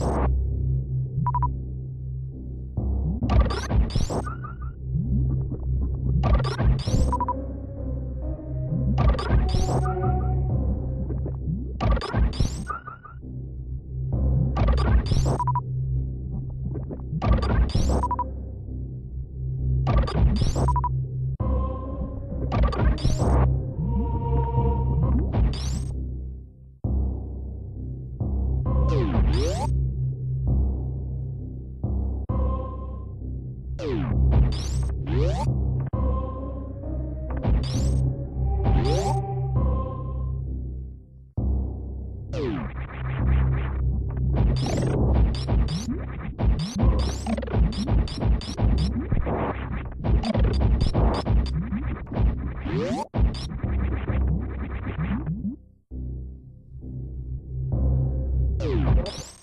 you Thank you.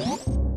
What?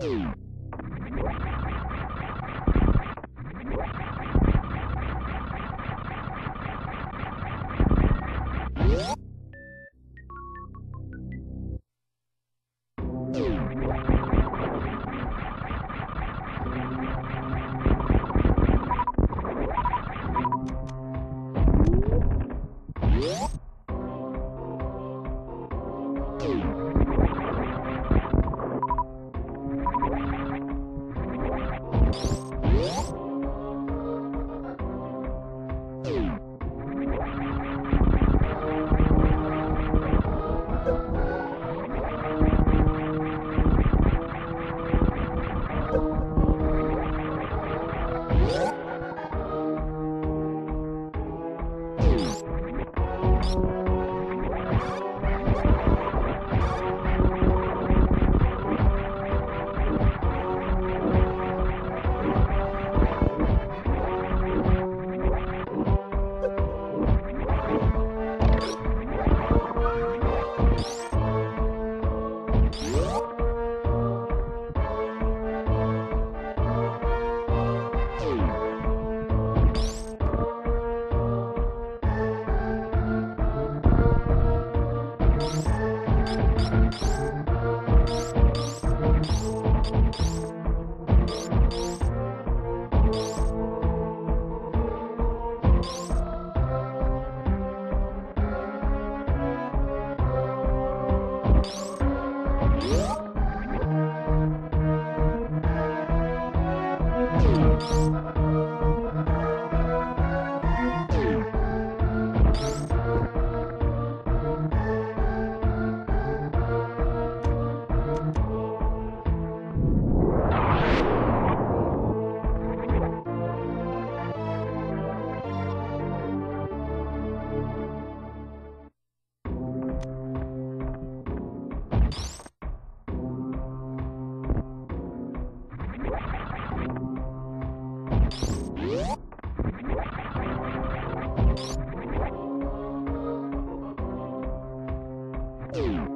you Yeah. Ooh.